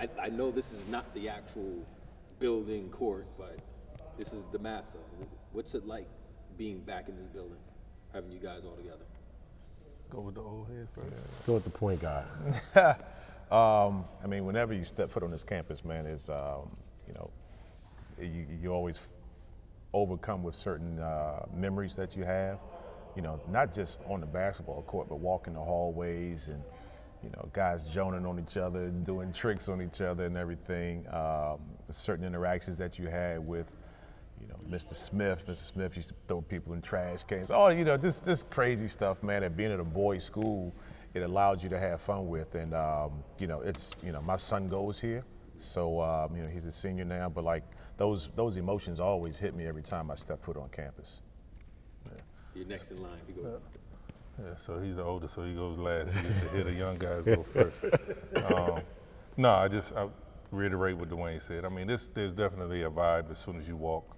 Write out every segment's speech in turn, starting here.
I, I know this is not the actual building court, but this is DeMatha. What's it like being back in this building, having you guys all together? Go with the old head first. Go with the point guard. Um, I mean, whenever you step foot on this campus, man, is um, you know, you, you always overcome with certain uh, memories that you have. You know, not just on the basketball court, but walking the hallways and you know, guys joning on each other, and doing tricks on each other, and everything. Um, certain interactions that you had with, you know, Mr. Smith. Mr. Smith used to throw people in trash cans. Oh, you know, just just crazy stuff, man. And being at a boys' school, it allowed you to have fun with. And um, you know, it's you know, my son goes here, so um, you know, he's a senior now. But like those those emotions always hit me every time I step foot on campus. You're next in line. If you go. Yeah, so he's the oldest, so he goes last. He used to hear the young guys go first. Um, no, I just I reiterate what Duane said. I mean, this there's definitely a vibe as soon as you walk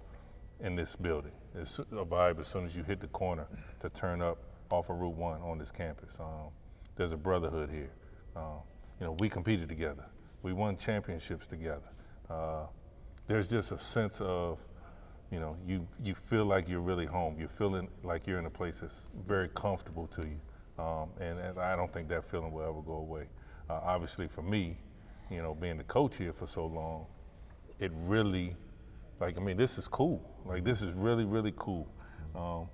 in this building. There's a vibe as soon as you hit the corner to turn up off of Route One on this campus. Um, there's a brotherhood here. Um, you know, we competed together. We won championships together. Uh, there's just a sense of you know, you, you feel like you're really home. You're feeling like you're in a place that's very comfortable to you. Um, and, and, I don't think that feeling will ever go away. Uh, obviously, for me, you know, being the coach here for so long, it really, like, I mean, this is cool. Like, this is really, really cool. Um,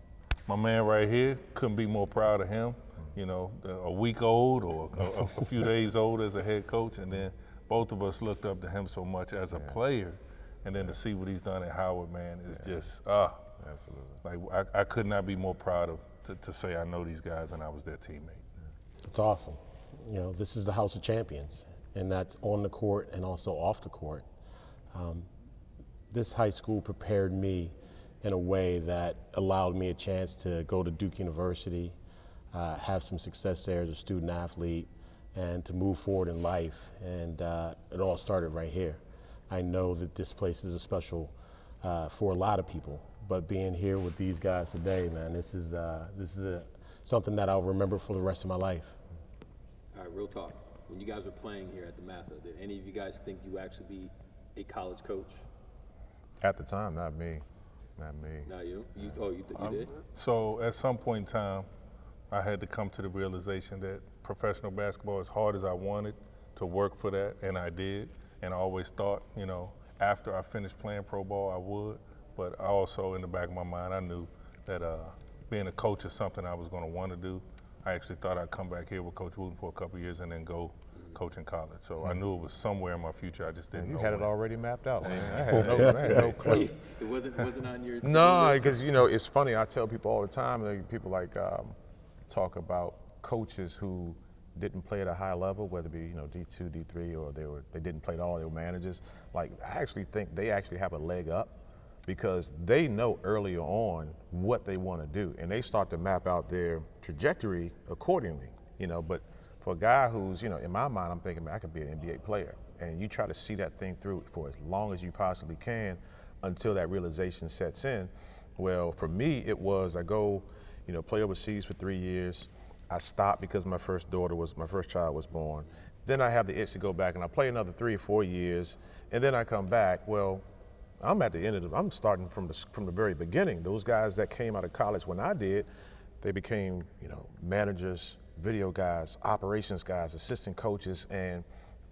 my man right here couldn't be more proud of him. You know, a week old or a, a few days old as a head coach, and then both of us looked up to him so much as a player and then to see what he's done at Howard, man, is just ah, absolutely. Like I, I, could not be more proud of to, to, say I know these guys and I was their teammate. It's awesome. You know, this is the House of Champions, and that's on the court and also off the court. Um, this high school prepared me in a way that allowed me a chance to go to Duke University, uh, have some success there as a student athlete, and to move forward in life. And uh, it all started right here. I know that this place is a special uh, for a lot of people. But being here with these guys today, man, this is uh, this is a, something that I'll remember for the rest of my life. All right, real talk. When you guys were playing here at DeMatha, did any of you guys think you actually be a college coach? At the time, not me. Not me. Not you? you oh, you, th- you did? So at some point in time, I had to come to the realization that professional basketball, as hard as I wanted to work for that, and I did, and I always thought, you know, after I finished playing pro ball, I would. But I also, in the back of my mind, I knew that uh, being a coach is something I was going to want to do. I actually thought I'd come back here with Coach Wooten for a couple years and then go coach in college. So mm-hmm. I knew it was somewhere in my future. I just didn't you know. You had when. it already mapped out. Man. I had no, I had no clue. It wasn't, wasn't on your. No, because you know it's funny. I tell people all the time. Like, people like um, talk about coaches who didn't play at a high level, whether it be you know D2, D3, or they were they didn't play at all. They were managers. Like I actually think they actually have a leg up because they know earlier on what they want to do, and they start to map out their trajectory accordingly. You know, but for a guy who's you know in my mind, I'm thinking, man, I could be an NBA player, and you try to see that thing through for as long as you possibly can until that realization sets in. Well, for me, it was I go, you know, play overseas for three years I stopped because my first daughter was, my first child was born. Then I have the itch to go back and I play another three or four years, and then I come back. Well, I'm at the end of the, I'm starting from the, from the very beginning. Those guys that came out of college when I did, they became, you know, managers, video guys, operations guys, assistant coaches, and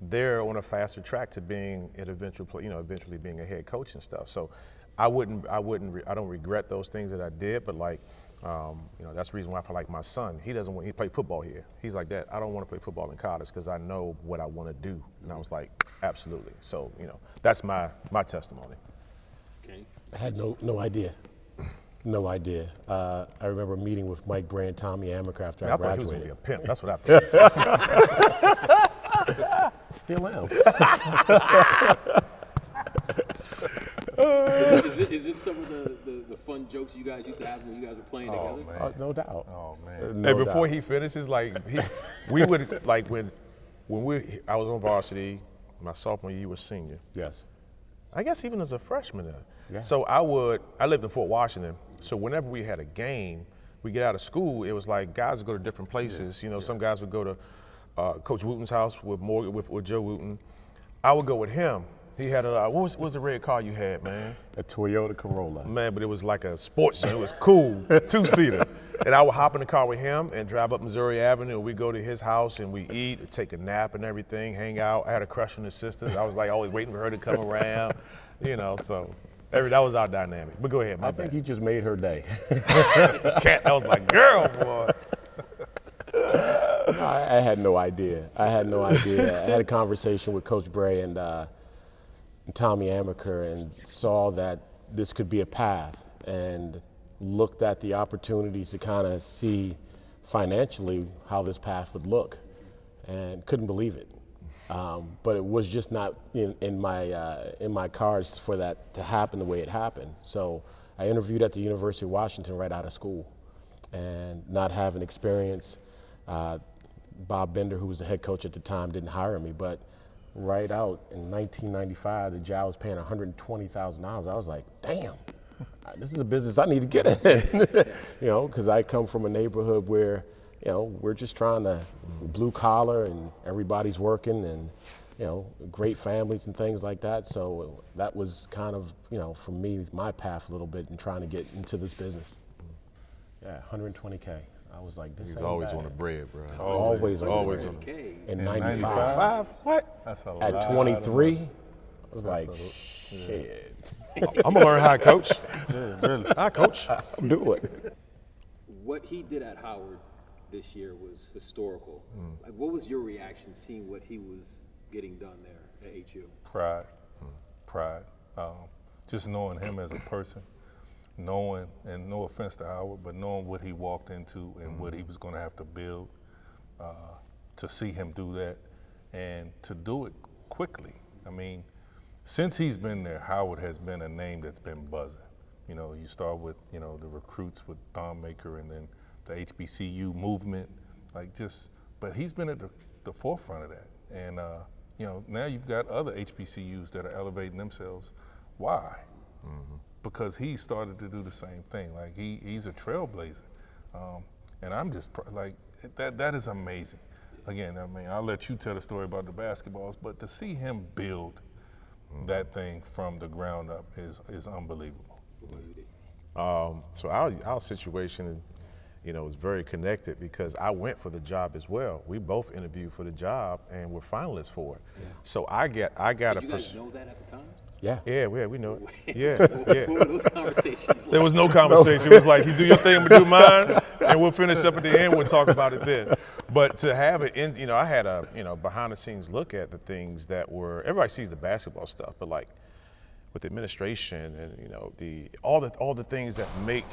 they're on a faster track to being an eventual, you know, eventually being a head coach and stuff. So I wouldn't, I wouldn't, I don't regret those things that I did, but like, um, you know, that's the reason why I feel like my son, he doesn't want, he play football here. He's like that. I don't want to play football in college because I know what I want to do. And I was like, absolutely. So, you know, that's my, my testimony. Okay. I had no, no idea. No idea. Uh, I remember meeting with Mike Brey, Tommy Amaker after Man, I, I graduated. thought he was going to be a pimp. That's what I thought. Still am. is, is, it, is, this some of the, the, the, fun jokes you guys used to have when you guys were playing oh, together? Uh, no doubt. Oh man. No hey, before doubt. he finishes, like he, we would like when when we I was on varsity, my sophomore year, you were senior. Yes. I guess even as a freshman. Then. Yeah. So I would I lived in Fort Washington, so whenever we had a game, we get out of school, it was like guys would go to different places. Yeah. You know, yeah. some guys would go to uh, Coach Wooten's house with Morgan with, with Joe Wooten I would go with him. He had a uh, what was, what was the red car you had, man? A Toyota Corolla. Man, but it was like a sports. It was cool, two seater. And I would hop in the car with him and drive up Missouri Avenue. And we go to his house and we eat, take a nap and everything, hang out. I had a crush on his sister. I was like always waiting for her to come around, you know. So every that was our dynamic. But go ahead, my I think bad. he just made her day. Cat, I was like, girl, boy. I, I had no idea. I had no idea. I had a conversation with Coach Brey and, uh, and Tommy Amaker and saw that this could be a path and looked at the opportunities to kind of see financially how this path would look and couldn't believe it. Um, but it was just not in, in my uh, in my cards for that to happen the way it happened. So I interviewed at the University of Washington right out of school, and not having experience, uh, Bob Bender, who was the head coach at the time, didn't hire me. But right out in 1995, the job was paying $120,000. I was like, damn, this is a business I need to get in. you know, because I come from a neighborhood where, you know, we're just trying to blue collar and everybody's working and, you know, great families and things like that. So that was kind of, you know, for me, my path a little bit in trying to get into this business. Yeah, 120K. I was like, this He's always bad. on the bread, bro. Always on the Always on the Okay. In In 95. 95? What? That's a. At 23. I was like, shit. I'm gonna learn how to coach. Yeah, really. I coach. Do it. What he did at Howard this year was historical. Mm. Like, what was your reaction seeing what he was getting done there at HU? pride, pride. Um, just knowing him as a person, knowing, and no offense to Howard, but knowing what he walked into and what he was going to have to build, uh, to see him do that, and to do it quickly. I mean, since he's been there, Howard has been a name that's been buzzing. You know, you start with you know the recruits with Thom Maker, and then the HBCU movement, like just. But he's been at the, the forefront of that, and uh, you know now you've got other HBCUs that are elevating themselves. Why? Because he started to do the same thing. Like he, he's a trailblazer, um, and I'm just pr- like that. That is amazing. Again, I mean, I'll let you tell the story about the basketballs, but to see him build that thing from the ground up is is unbelievable. What about you, D? Um, so our, our situation, you know, is very connected because I went for the job as well. We both interviewed for the job and were finalists for it. So I get I got Did a you guys pers- know that at the time? Yeah. yeah, yeah, we know it. Yeah, yeah. those conversations? There was no conversation. It was like, you do your thing, I'm gonna do mine, and we'll finish up at the end. We'll talk about it then. But to have it in, you know, I had a, you know, behind the scenes look at the things that were. Everybody sees the basketball stuff, but like with administration and you know the all the all the things that make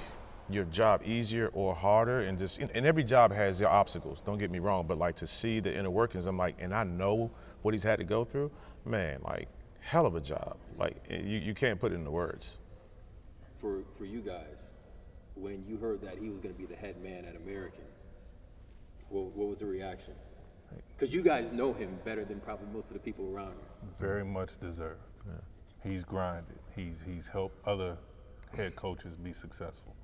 your job easier or harder, and just and every job has their obstacles. Don't get me wrong, but like to see the inner workings, I'm like, and I know what he's had to go through. Man, like hell of a job. Like you, you can't put it into words. for for you guys when you heard that he was going to be the head man at American? What, what was the reaction? Because you guys know him better than probably most of the people around you. Very much deserved. He's grinded. He's he's helped other head coaches be successful.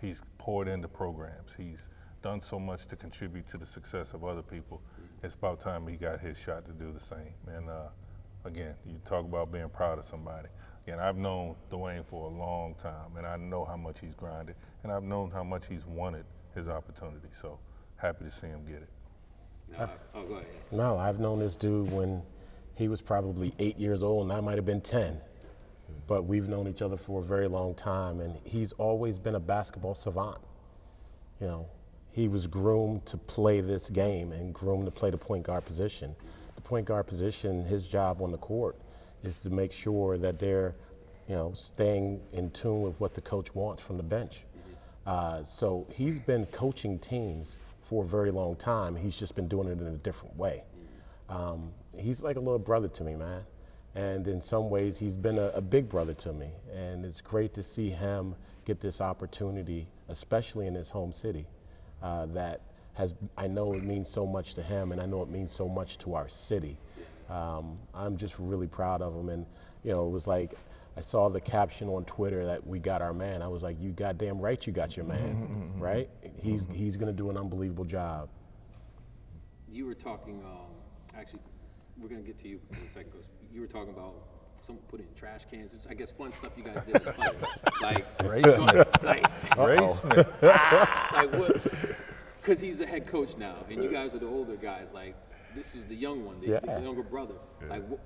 He's poured into programs. He's done so much to contribute to the success of other people. It's about time he got his shot to do the same. And uh, again, you talk about being proud of somebody. Again, I've known Duane for a long time, and I know how much he's grinded, and I've known how much he's wanted his opportunity. So happy to see him get it. Now, oh, go ahead. No, I've known this dude when he was probably eight years old and I might have been 10. But we've known each other for a very long time and he's always been a basketball savant. You know, he was groomed to play this game and groomed to play the point guard position. Point guard position, his job on the court is to make sure that they're, you know, staying in tune with what the coach wants from the bench. Uh, so he's been coaching teams for a very long time. He's just been doing it in a different way. Um, he's like a little brother to me, man. And in some ways, he's been a, a big brother to me. And it's great to see him get this opportunity, especially in his home city, uh, that has, I know it means so much to him, and I know it means so much to our city. Um, I'm just really proud of him. And, you know, it was like, I saw the caption on Twitter that we got our man. I was like, you goddamn right you got your man, right? He's, he's going to do an unbelievable job. You were talking, um, actually, we're gonna get to you in a second because you were talking about someone putting in trash cans. Just, I guess fun stuff you guys did as players. like, Ray so- Smith. like, Ray Smith. like what? Because he's the head coach now, and you guys are the older guys. Like, this was the young one, the, Yeah. the younger brother. Like, what,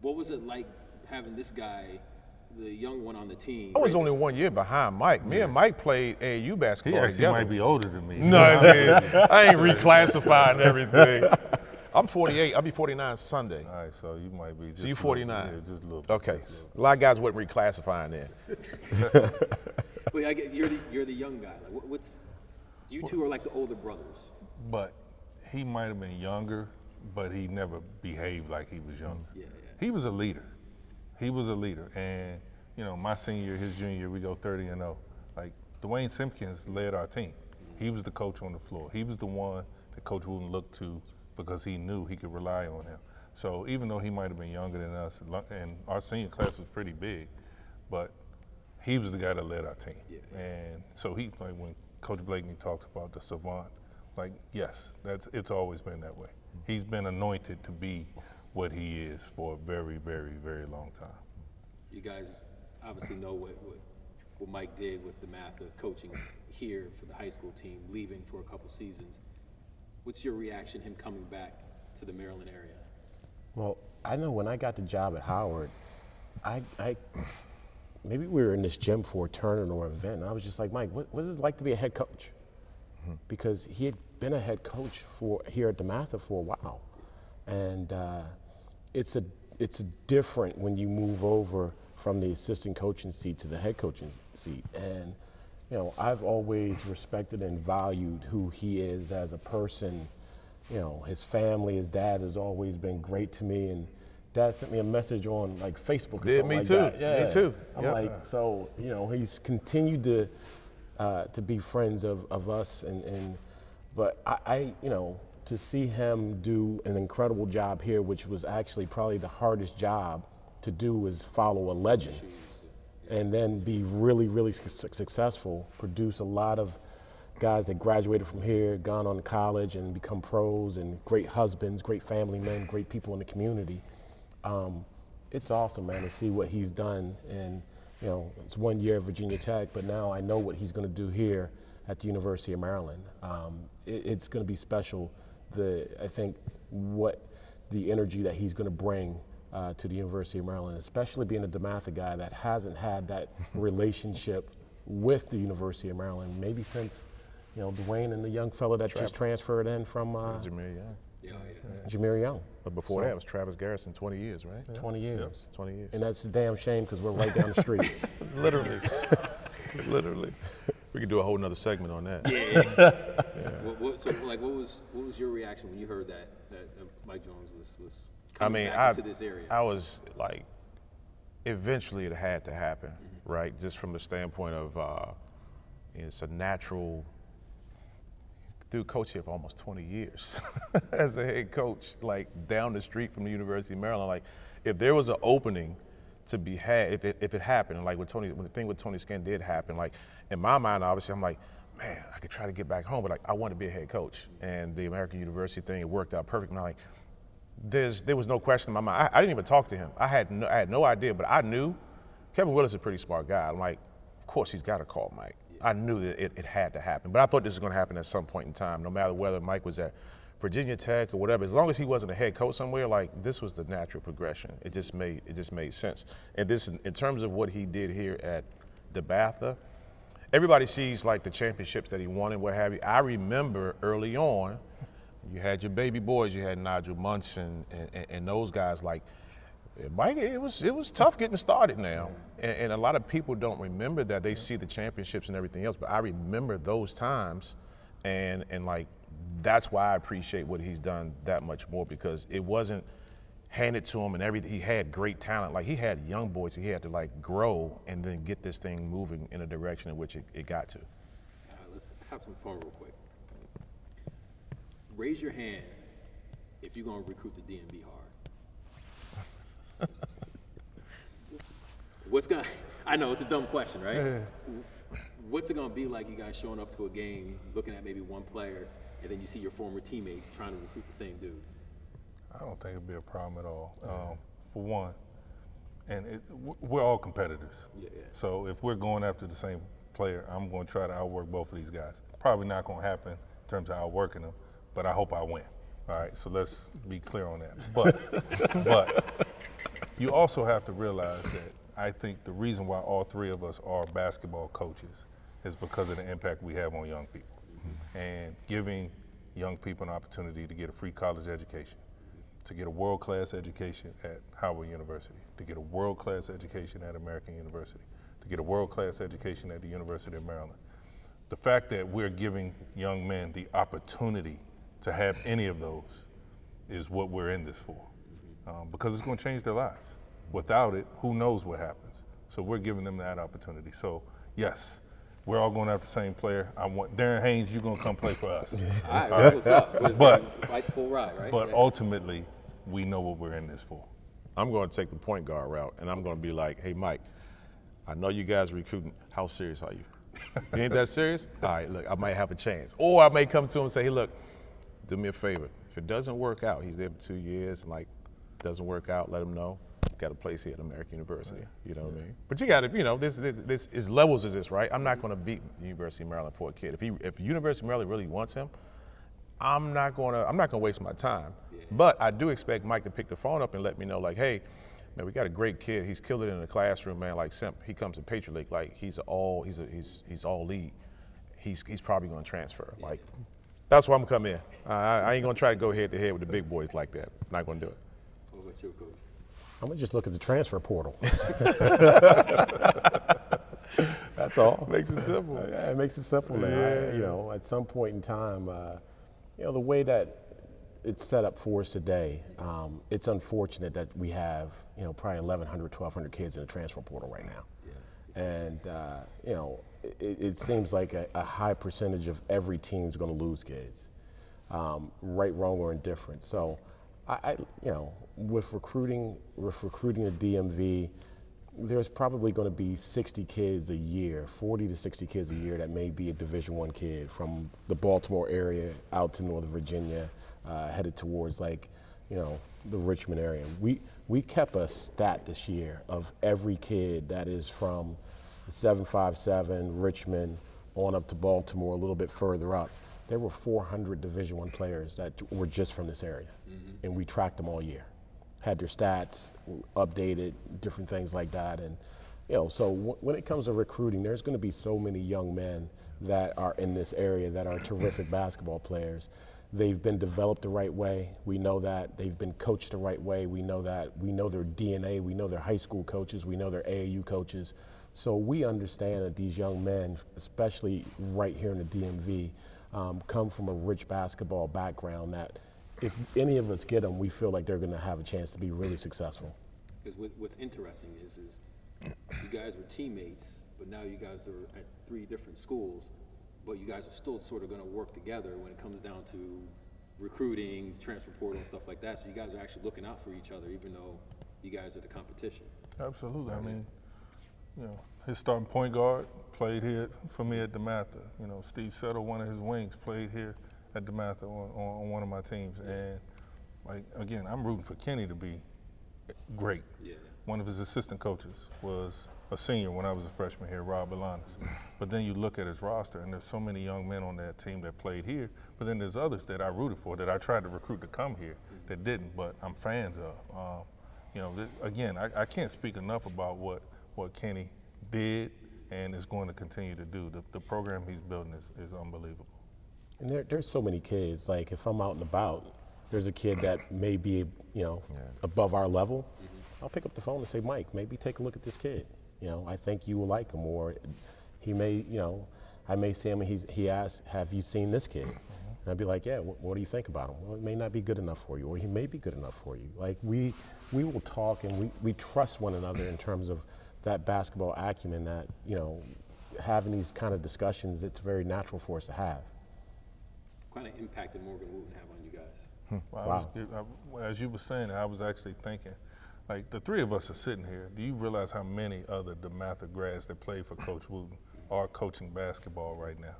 what was it like having this guy, the young one, on the team? I was only one year behind Mike. Me and Mike played AAU He basketball actually together. might be older than me. No, I ain't- I ain't reclassifying everything. I'm 48. I'll be 49 Sunday. All right, so you might be just So you a little- 49. yeah, just a little. bit, Okay. just a little. A lot of guys wasn't reclassifying then. Wait, I get, you're the you're the young guy. Like, what, what's you two are like the older brothers. But he might have been younger, but he never behaved like he was younger. Yeah, yeah. He was a leader. He was a leader. And, you know, my senior year, his junior year, we go 30 and 0. Like, Duane Simpkins led our team. He was the coach on the floor. He was the one that Coach Wooten looked to because he knew he could rely on him. So even though he might have been younger than us, and our senior class was pretty big, but he was the guy that led our team. Yeah. And so he, like when Coach Blakeney talks about the savant, like yes, that's it's always been that way. Mm-hmm. He's been anointed to be what he is for a very, very, very long time. You guys obviously know what, what, what Mike did with the math of coaching here for the high school team, leaving for a couple seasons. What's your reaction, him coming back to the Maryland area? Well, I know when I got the job at Howard, I, I maybe we were in this gym for a tournament or event, and I was just like, Mike, what, what is it like to be a head coach? Because he had been a head coach for here at DeMatha for a while, and uh, it's a it's different when you move over from the assistant coaching seat to the head coaching seat, and you know I've always respected and valued who he is as a person. You know, his family, his dad has always been great to me, and dad sent me a message on like Facebook or Did something me like too. that. Me too. I'm Yep. like, so you know, he's continued to uh, to be friends of, of us, and, and but I, I, you know, to see him do an incredible job here, which was actually probably the hardest job to do, was follow a legend and then be really, really su- successful. Produce a lot of guys that graduated from here, gone on to college, and become pros, and great husbands, great family men, great people in the community. Um, it's awesome, man, to see what he's done. And you know, it's one year at Virginia Tech, but now I know what he's going to do here at the University of Maryland. Um, it, it's going to be special. The I think what the energy that he's going to bring uh, to the University of Maryland, especially being a DeMatha guy that hasn't had that relationship with the University of Maryland, maybe since, you know, Duane and the young fellow that just transferred in from uh, Jahmir Young. Yeah, yeah. Jahmir Young. But before that was Travis Garrison, 20 years, right? 20 years. 20 years. And that's a damn shame because we're right down the street. Literally. Literally. We could do a whole nother segment on that. What, what, so, like, what was what was your reaction when you heard that that uh, Mike Jones was was I coming mean, back I, into this area? I was like, eventually it had to happen, right? Just from the standpoint of uh, it's a natural. Dude, coaching for almost 20 years as a head coach, like down the street from the University of Maryland. Like, if there was an opening to be had, if it, if it happened, like with Tony, when the thing with Tony Skinn did happen, like in my mind, obviously, I'm like, man, I could try to get back home, but like I want to be a head coach. And the American University thing, it worked out perfect. And I'm like, there's there was no question in my mind. I, I didn't even talk to him. I had no, I had no idea, but I knew Kevin Willard is a pretty smart guy. I'm like, of course he's got to call Mike. I knew that it, it had to happen, but I thought this was going to happen at some point in time, no matter whether Mike was at Virginia Tech or whatever. As long as he wasn't a head coach somewhere, like this was the natural progression. It just made it just made sense. And this, in, terms of what he did here at DeMatha, everybody sees like the championships that he won and what have you. I remember early on, you had your baby boys, you had Nigel Munson and, and, and those guys. Like, Mike, it was it was tough getting started now, and, and a lot of people don't remember that. They see the championships and everything else, but I remember those times, and and like that's why I appreciate what he's done that much more because it wasn't handed to him and everything. He had great talent. Like he had young boys, he had to like grow and then get this thing moving in a direction in which it, it got to. Let's have some fun real quick. Raise your hand if you're gonna recruit the DMV hard. What's gonna? I know it's a dumb question, right? What's it gonna be like? You guys showing up to a game, looking at maybe one player, and then you see your former teammate trying to recruit the same dude. I don't think it'd be a problem at all. Um, for one, and it, we're all competitors. Yeah, yeah. So if we're going after the same player, I'm going to try to outwork both of these guys. Probably not going to happen in terms of outworking them, but I hope I win. All right, so let's be clear on that. But, but you also have to realize that I think the reason why all three of us are basketball coaches is because of the impact we have on young people and giving young people an opportunity to get a free college education, to get a world class education at Howard University, to get a world class education at American University, to get a world class education at the University of Maryland. The fact that we're giving young men the opportunity to have any of those is what we're in this for, um, because it's going to change their lives. Without it, who knows what happens? So we're giving them that opportunity. So yes, we're all going after the same player. I want Darren Haynes. You're going to come play for us. All right, what's up? What's But- fight full ride, right? But Yeah. ultimately, we know what we're in this for. I'm going to take the point guard route, and I'm going to be like, "Hey, Mike, I know you guys are recruiting. How serious are you? you ain't that serious? All right, look, I might have a chance, or I may come to him and say, "Hey, look, do me a favor. If it doesn't work out, he's there for two years, and like, doesn't work out, let him know. Got a place here at American University. You know what I mean? But you got to, you know, this, this, this is levels of this, right? I'm not going to beat University of Maryland for a kid. If he, if University of Maryland really wants him, I'm not gonna I'm not gonna waste my time. But I do expect Mike to pick the phone up and let me know, like, hey, man, we got a great kid. He's killed it in the classroom, man. Like Simp, he comes to Patriot League, like he's all he's a, he's he's all league. He's he's probably gonna transfer. Like that's why I'm coming in. I, I ain't gonna try to go head to head with the big boys like that. Not gonna do it. What about your coach? I'm gonna just look at the transfer portal. That's all. Makes it simple. Yeah, it makes it simple now. I- you know, at some point in time, uh, you know, the way that it's set up for us today, um, it's unfortunate that we have, you know, probably 1,100, 1,200 kids in the transfer portal right now. And, uh, you know, it, it seems like a, a high percentage of every team is going to lose kids, um, right, wrong, or indifferent. So, I, I, you know, with recruiting, with recruiting the DMV, there's probably going to be 60 kids a year, 40 to 60 kids a year that may be a Division One kid from the Baltimore area out to Northern Virginia, uh, headed towards like, you know, the Richmond area. We we kept a stat this year of every kid that is from the 757 Richmond on up to Baltimore, a little bit further up. There were 400 Division One players that were just from this area, and we tracked them all year had their stats updated, different things like that. And, you know, so w- when it comes to recruiting, there's going to be so many young men that are in this area that are terrific basketball players. They've been developed the right way. We know that. They've been coached the right way. We know that. We know their DNA. We know their high school coaches. We know their AAU coaches. So we understand that these young men, especially right here in the DMV, um, come from a rich basketball background that if any of us get them, we feel like they're going to have a chance to be really successful. Because what, what's interesting is, is you guys were teammates, but now you guys are at three different schools, but you guys are still sort of going to work together when it comes down to recruiting, transfer portal, and stuff like that. So you guys are actually looking out for each other, even though you guys are the competition. Absolutely. I mean, you know, his starting point guard played here for me at DeMatha. You know, Steve Settle, one of his wings, played here at DeMatha on, on, on one of my teams. And like again, I'm rooting for Kenny to be great. Yeah. One of his assistant coaches was a senior when I was a freshman here, Rob Belanis. But then you look at his roster, and there's so many young men on that team that played here. But then there's others that I rooted for that I tried to recruit to come here that didn't, but I'm fans of. Um, you know, this, again, I, I can't speak enough about what, what Kenny did and is going to continue to do. The, the program he's building is, is unbelievable. And there, there's so many kids. Like if I'm out and about, there's a kid that may be, you know, above our level. Mm-hmm. I'll pick up the phone and say, Mike, maybe take a look at this kid. You know, I think you will like him, or he may, you know, I may see him and he's, he asks, "Have you seen this kid?" Mm-hmm. And I'd be like, "Yeah. What, what do you think about him?" Well, it may not be good enough for you, or he may be good enough for you. Like we, we will talk and we, we trust one another in terms of that basketball acumen. That you know, having these kind of discussions, it's very natural for us to have. What kind of impact did Morgan Wooten have on you guys? Well, I was, as you were saying, I was actually thinking, like the three of us are sitting here. Do you realize how many other DeMatha grads that played for Coach Wooten are coaching basketball right now?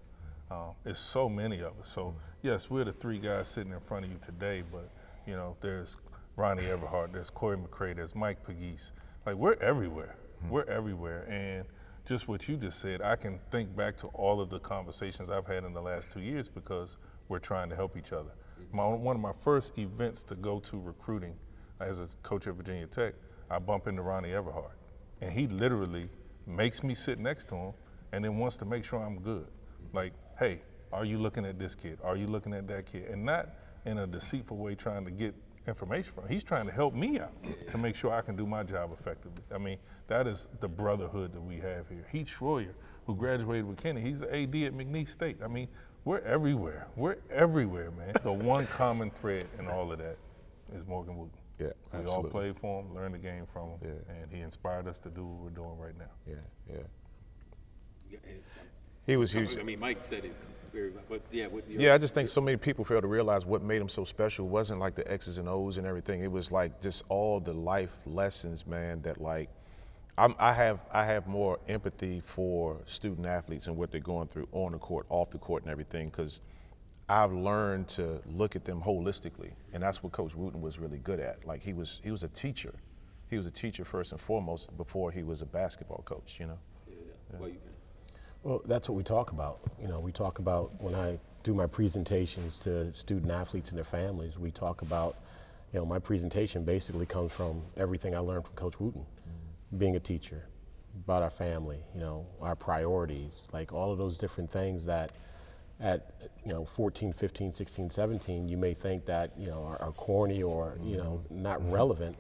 Um, it's so many of us. So yes, we're the three guys sitting in front of you today, but You know, there's Ronnie Everhart, there's Corey McCray, there's Mike Pegues. Like we're everywhere. We're everywhere. And just what you just said, I can think back to all of the conversations I've had in the last two years because we're trying to help each other. My, one of my first events to go to recruiting as a coach at Virginia Tech, I bump into Ronnie Everhart. And he literally makes me sit next to him and then wants to make sure I'm good. Like, hey, are you looking at this kid? Are you looking at that kid? And not in a deceitful way trying to get information from. He's trying to help me out to make sure I can do my job effectively. I mean, that is the brotherhood that we have here. Heath Schroyer, who graduated with Kenny, he's the AD at McNeese State. I mean, we're everywhere. We're everywhere, man. the one common thread in all of that is Morgan Wooten. Yeah, We all played for him, learned the game from him, Yeah. and he inspired us to do what we're doing right now. Yeah, yeah. Yeah, He was huge. I mean, Mike said it very, but yeah, what Yeah, I just think so many people fail to realize what made him so special wasn't like the X's and O's and everything. It was like just all the life lessons, man. That like, I'm, I have I have more empathy for student athletes and what they're going through on the court, off the court, and everything, because I've learned to look at them holistically, and that's what Coach Wooten was really good at. Like he was he was a teacher. He was a teacher first and foremost before he was a basketball coach. You know. Yeah, yeah. Well, you can. Well, that's what we talk about. You know, we talk about when I do my presentations to student athletes and their families, we talk about, you know, my presentation basically comes from everything I learned from Coach Wooten, being a teacher, about our family, you know, our priorities, like all of those different things that at, you know, 14, 15, 16, 17, you may think that, you know, are, are corny or, you know, not mm-hmm. relevant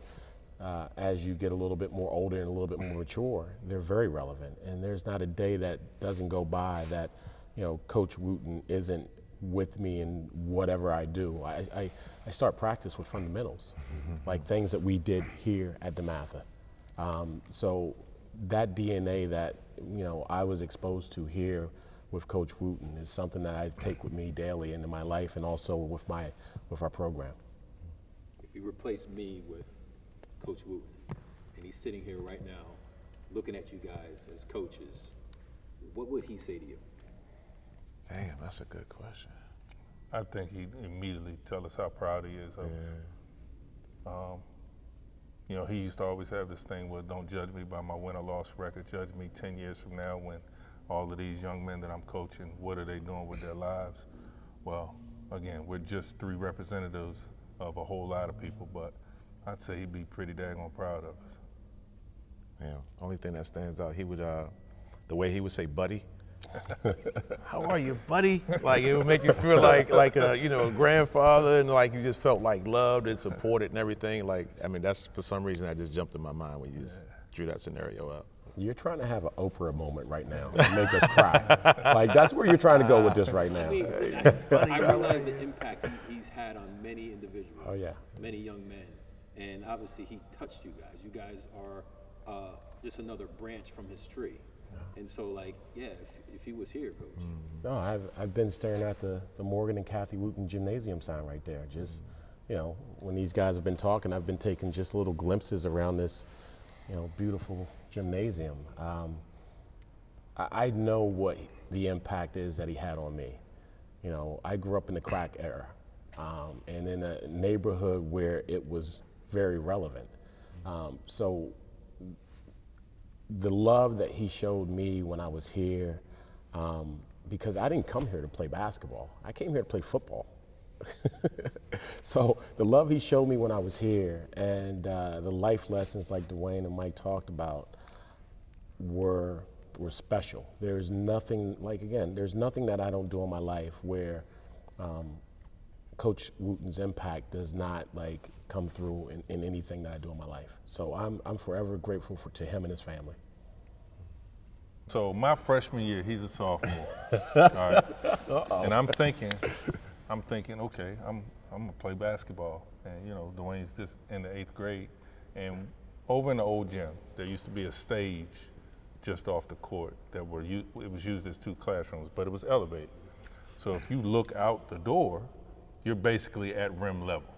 uh, as you get a little bit more older and a little bit more mature, they're very relevant. And there's not a day that doesn't go by that, you know, Coach Wooten isn't with me in whatever I do. I, I, I start practice with fundamentals, like things that we did here at DeMatha. Um, so that DNA that, you know, I was exposed to here with Coach Wooten is something that I take with me daily into my life and also with my, with our program. If you replace me with Coach Wooten, and he's sitting here right now, looking at you guys as coaches, what would he say to you? Damn, that's a good question. I think he'd immediately tell us how proud he is of us. Um, you know, he used to always have this thing where don't judge me by my win or loss record. Judge me 10 years from now when all of these young men that I'm coaching, what are they doing with their lives? Well, again, we're just three representatives of a whole lot of people, but I'd say he'd be pretty daggone proud of us. Yeah. Only thing that stands out, he would, uh, the way he would say, "Buddy." How are you, buddy? Like it would make you feel like like a you know a grandfather, and like you just felt like loved and supported and everything. Like I mean, that's for some reason that just jumped in my mind when you just drew that scenario up. You're trying to have an Oprah moment right now to make us cry. like that's where you're trying to go with this right now. I mean, I realize the impact he's had on many individuals. Oh, yeah. Many young men, and obviously he touched you guys. You guys are uh, just another branch from his tree. And so, like, yeah, if, if he was here, coach, No, I've, I've been staring at the, the Morgan and Kathy Wooten gymnasium sign right there. Just, you know, when these guys have been talking, I've been taking just little glimpses around this, you know, beautiful gymnasium. Um, I, I know what the impact is that he had on me. You know, I grew up in the crack era um, and in a neighborhood where it was very relevant. Um, so the love that he showed me when I was here, um, because I didn't come here to play basketball. I came here to play football. so the love he showed me when I was here and uh, the life lessons like Duane and Mike talked about were were special. There's nothing like again, there's nothing that I don't do in my life where um, Coach Wooten's impact does not like come through in, in anything that I do in my life. So I'm I'm forever grateful for to him and his family. So my freshman year, he's a sophomore. All right. And I'm thinking, I'm thinking, okay, I'm I'm gonna play basketball. And you know, Duane's just in the eighth grade. And over in the old gym, there used to be a stage just off the court that were it was used as two classrooms, but it was elevated. So if you look out the door, you're basically at rim level.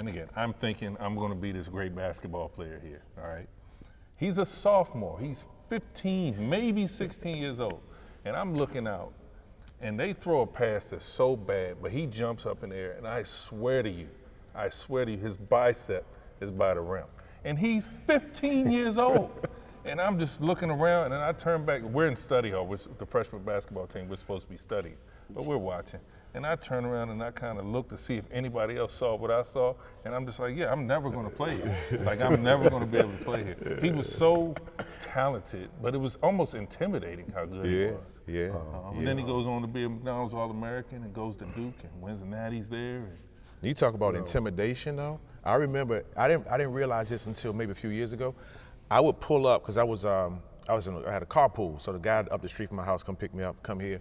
And again, I'm thinking I'm going to be this great basketball player here. All right. He's a sophomore. He's 15, maybe 16 years old. And I'm looking out, and they throw a pass that's so bad, but he jumps up in the air, and I swear to you, I swear to you, his bicep is by the rim. And he's 15 years old. And I'm just looking around, and then I turn back. We're in study hall. We're, the freshman basketball team, we're supposed to be studying, but we're watching. And I turn around and I kind of look to see if anybody else saw what I saw. And I'm just like, yeah, I'm never going to play here. like, I'm never going to be able to play here. He was so talented, but it was almost intimidating how good he was. yeah, Um, And then he goes on to be a McDonald's All American and goes to Duke and wins the Natties there. And, You talk about intimidation, though. I remember I didn't I didn't realize this until maybe a few years ago. I would pull up because I was um, I was in a, I had a carpool, so the guy up the street from my house come pick me up, come here.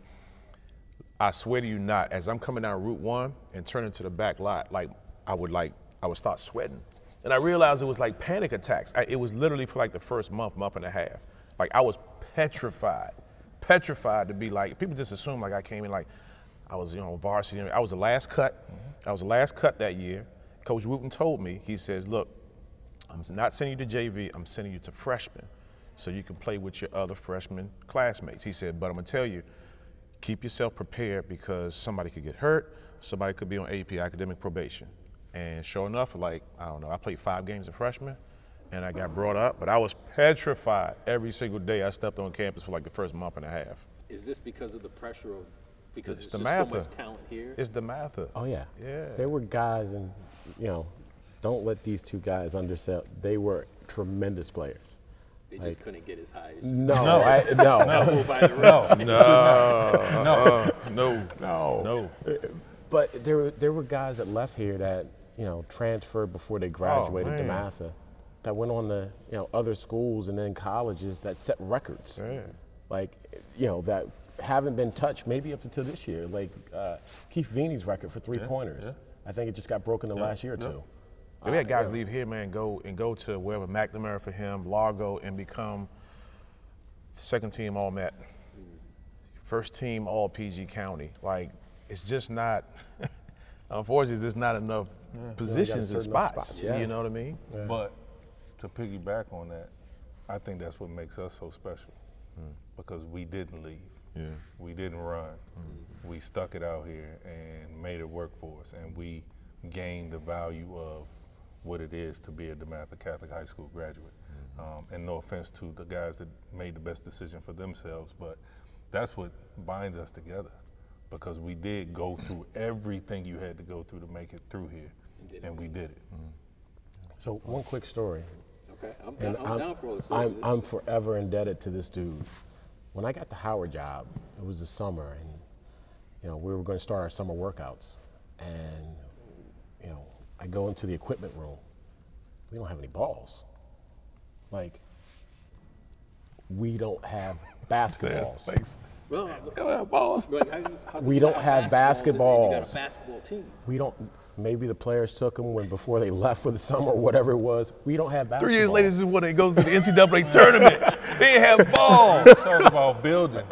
I swear to you not, as I'm coming down Route One and turning to the back lot, like I would like I would start sweating, and I realized it was like panic attacks. I, it was literally for like the first month, month and a half. Like I was petrified, petrified to be like people just assume like I came in like I was you know varsity. I was the last cut. Mm-hmm. I was the last cut that year. Coach Wooten told me he says, look, I'm not sending you to JV. I'm sending you to freshman, so you can play with your other freshman classmates. He said, but I'm gonna tell you, keep yourself prepared because somebody could get hurt. Somebody could be on AP academic probation. And sure enough, like I don't know, I played five games as a freshman, and I got brought up. But I was petrified every single day I stepped on campus for like the first month and a half. Is this because of the pressure of because It's there's the just so math. much talent here? It's the mather. Oh yeah. Yeah. There were guys, and you know, don't let these two guys undersell. They were tremendous players. They just couldn't get as high as you. No, I, no, Go by the rim. no, no, no. no. But there were there were guys that left here that you know transferred before they graduated to. Matha, that went on to you know other schools and then colleges that set records. Yeah. Like you know that haven't been touched maybe up until this year. Like uh, Keith Veney's record for three pointers. yeah. I think it just got broken the last year or two. We had guys leave here, man, go and go to wherever McNamara for him, Largo, and become second team All Met, first team All PG County. Like it's just not. unfortunately, there's not enough positions and spots. spots, yeah. You know what I mean? But to piggyback on that, I think that's what makes us so special hmm. because we didn't leave. Yeah. We didn't run. Hmm. We stuck it out here and made it work for us, and we gained the value of what it is to be a DeMatha Catholic High School graduate. Um, and no offense to the guys that made the best decision for themselves, but that's what binds us together because we did go through everything you had to go through to make it through here, and we did it. So one quick story. Okay, I'm, down, I'm, down for all the I'm. I'm forever indebted to this dude. When I got the Howard job, it was the summer, and you know we were going to start our summer workouts, and you know I go into the equipment room. We don't have any balls. Like we don't have basketballs. well, balls. like, how, you- how We you don't got have basketballs and You basketballs. got a basketball team. We don't. Maybe the players took them when before they left for the summer or whatever it was. We don't have basketballs. Three years later, this is when it goes to the NCAA tournament. They have balls. Talk about building.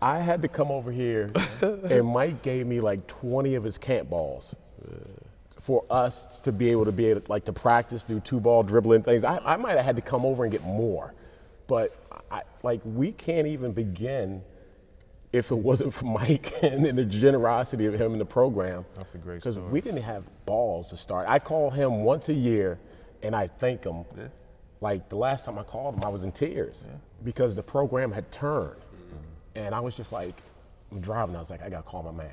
I had to come over here, and Mike gave me like 20 of his camp balls for us to be able to be able like to practice, do two ball dribbling things. I, I might have had to come over and get more, but I, like we can't even begin if it wasn't for Mike and, then the generosity of him in the program. That's a great story. Because we didn't have balls to start. I call him once a year, and I thank him. Yeah. Like the last time I called him, I was in tears because the program had turned. And I was just like, I'm driving. I was like, I gotta call my man.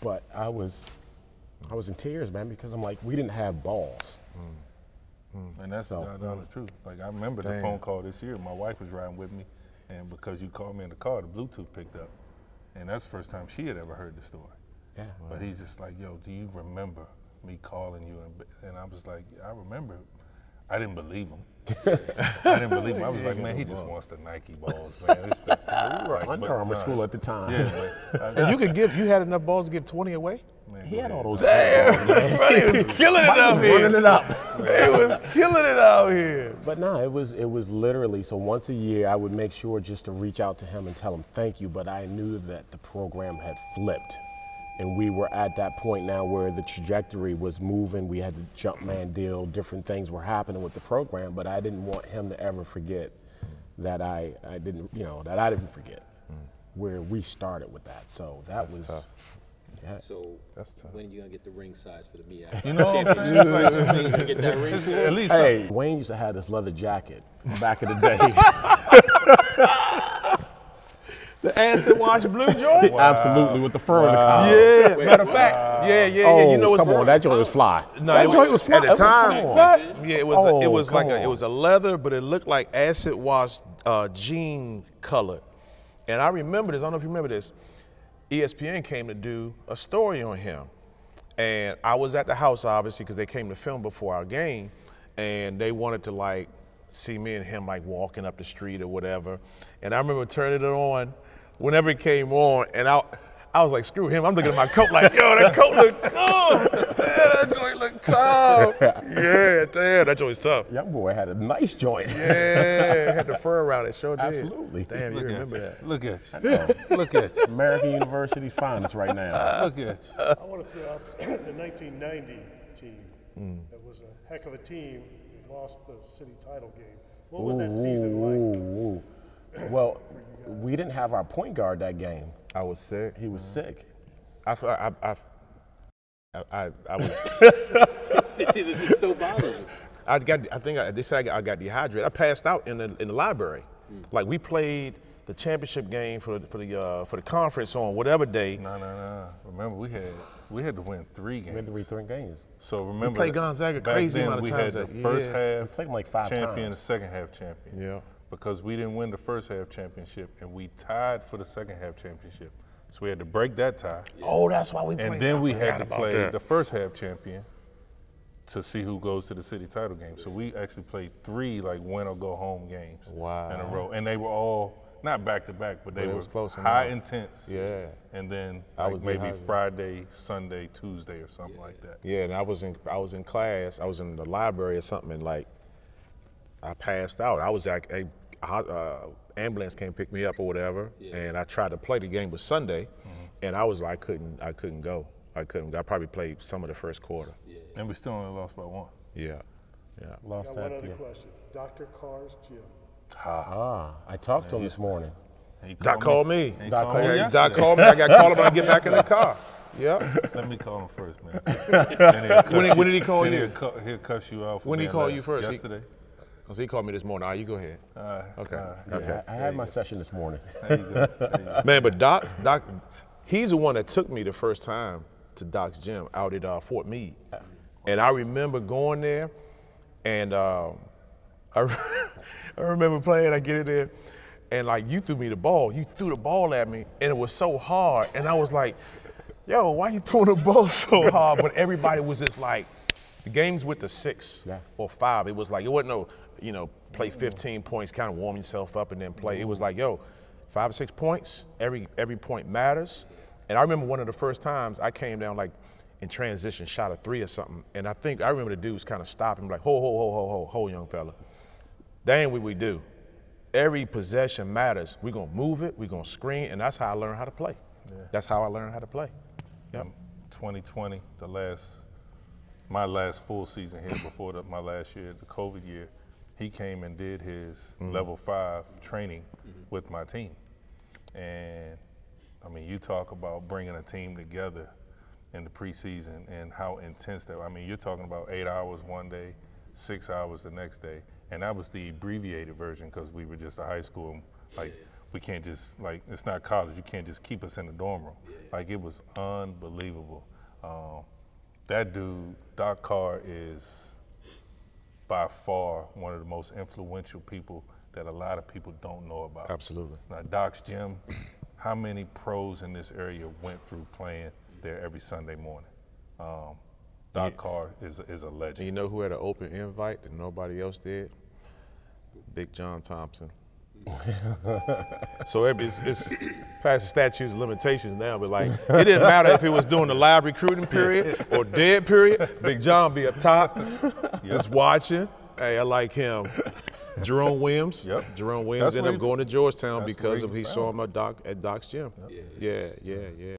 But I was, I was in tears, man, because I'm like, we didn't have balls. Mm-hmm. And that's So- the God mm. honest truth. Like I remember the phone call this year. My wife was riding with me, and because you called me in the car, the Bluetooth picked up, and that's the first time she had ever heard the story. Yeah. But he's just like, "Yo, do you remember me calling you?" And, and I was like, "I remember." I didn't believe him. I didn't believe him. I was like, "Man, he just wants the Nike balls, man." It's the, We were like, Under Armour school at the time. Yeah, but I- And you could give. You had enough balls to give 20 away. He had all those. Damn! He was killing it Mike out was here. running it up. He was killing it out here. But no, it was it was literally so once a year I would make sure just to reach out to him and tell him thank you. But I knew that the program had flipped, and we were at that point now where the trajectory was moving. We had the Jumpman deal, different things were happening with the program. But I didn't want him to ever forget that I I didn't you know that I didn't forget mm. where we started with that. So that was tough. So That's tough. when are you gonna get the ring size for the Miata? You know what I'm saying? Like, I get that ring for at least Hey, Wayne used to have this leather jacket back in the day. The acid wash blue joint? Absolutely, with the fur in the collar. Yeah, matter of fact, yeah, yeah, Oh, yeah. You know what's come on, that joint was fly. No, that it joint was fly. at the time. What? Yeah, it was. a, it Oh, was like come a, it was a leather, but it looked like acid wash uh, jean color. And I remember this. I don't know if you remember this. ESPN came to do a story on him, and I was at the house obviously because they came to film before our game, and they wanted to like see me and him like walking up the street or whatever. And I remember turning it on whenever it came on, and I. I was like, screw him. I'm looking at my coat like, yo, that coat look good. Yeah, that joint look tough. Yeah, damn, that joint's tough. Young boy had a nice joint. Yeah, had the fur around it, sure did. Absolutely. Damn, you remember at that. Look at you. Look at you. American University's finest right now. Look at you. I want to throw out the 1990 team. Hmm. That was a heck of a team. We lost the city title game. What was that season like? Ooh, ooh. Well, we didn't have our point guard that game. I was sick. He was sick. I, I, I, I, I, I was. See, see, this it still bothers you. I got. I think I, they said I got, I got dehydrated. I passed out in the in the library. Like we played the championship game for the for the uh, for the conference on whatever day. No, no, no. Remember, we had we had to win three games. We had games. to win three games. So remember, we played Gonzaga crazy then amount of we times had that- first yeah. half We played them like five champion, times. the second half champion. Yeah. Because we didn't win the first half championship, and we tied for the second half championship. So we had to break that tie, Oh, that's why we played. and then I we had to play that. the first half champion to see who goes to the city title game. So we actually played three like win or go home games in a row, and they were all not back to back, but they But were close high enough. intense. Yeah. And then I was maybe. Friday, Sunday, Tuesday, or something like that. Yeah, and I was in I was in class. I was in the library or something, and like I passed out. I was like a, uh, ambulance came pick me up or whatever, and I tried to play the game was Sunday, and I was like I couldn't I couldn't go. I couldn't. I probably played some of the first quarter. And we still only lost by one. Yeah, yeah. Lost Got one other Yeah. question. Dr. Carr's gym. Ah, I talked to him this morning. And he Doc called me. And Doc called me called Yeah, yesterday. Doc called me. I got to call him when I get back in the car. Yeah. Let me call him first, man. Then he'll cuss When did- when did he call you? He'll, cu- he'll cuss you out. For When did he being call you first? He- Yesterday. Cause he called me this morning. All right, you go ahead. Uh, Okay. uh, okay. I had my session this morning. there you go. There you go. Man, but Doc, Doc, he's the one that took me the first time to Doc's gym out at uh, Fort Meade, and I remember going there, and um, I, I remember playing. I get in there, and like you threw me the ball, you threw the ball at me, and it was so hard, and I was like, "Yo, why you throwing the ball so hard?" But everybody was just like, the games with the six Yeah. or five. It was like it wasn't no, you know, play 15 points, kind of warm yourself up, and then play. It was like, yo, five or six points. Every every point matters. And I remember one of the first times I came down like in transition, shot a three or something, and I think I remember the dudes kind of stopping, like, ho ho ho ho ho ho, young fella. That ain't what we do. Every possession matters. We're gonna move it. We're gonna screen, and that's how I learned how to play. That's how I learned how to play. Yep. Mm, 2020, the last, my last full season here before the, my last year, the COVID year, he came and did his mm-hmm. level five training mm-hmm. with my team. And I mean, you talk about bringing a team together in the preseason and how intense that. I mean, you're talking about eight hours one day, six hours the next day, and that was the abbreviated version because we were just a high school. Um, like, we can't just like it's not college. You can't just keep us in the dorm room. Like, it was unbelievable. Um, that dude, Doc Carr, is by far one of the most influential people that a lot of people don't know about. Absolutely. Now, Doc's gym, how many pros in this area went through playing there every Sunday morning? Um, Doc Carr is, is a And legend. you know who had an open invite that nobody else did? Big John Thompson. So it- it's, it's past the statutes of limitations now, but like it didn't matter if it was during the live recruiting period or dead period. Big John be up top, just watching. Hey, I like him. Jerome Williams. Yep. Jerome Williams That's ended up going to Georgetown because of he saw him at Doc at Doc's gym. Yeah, yeah, yeah.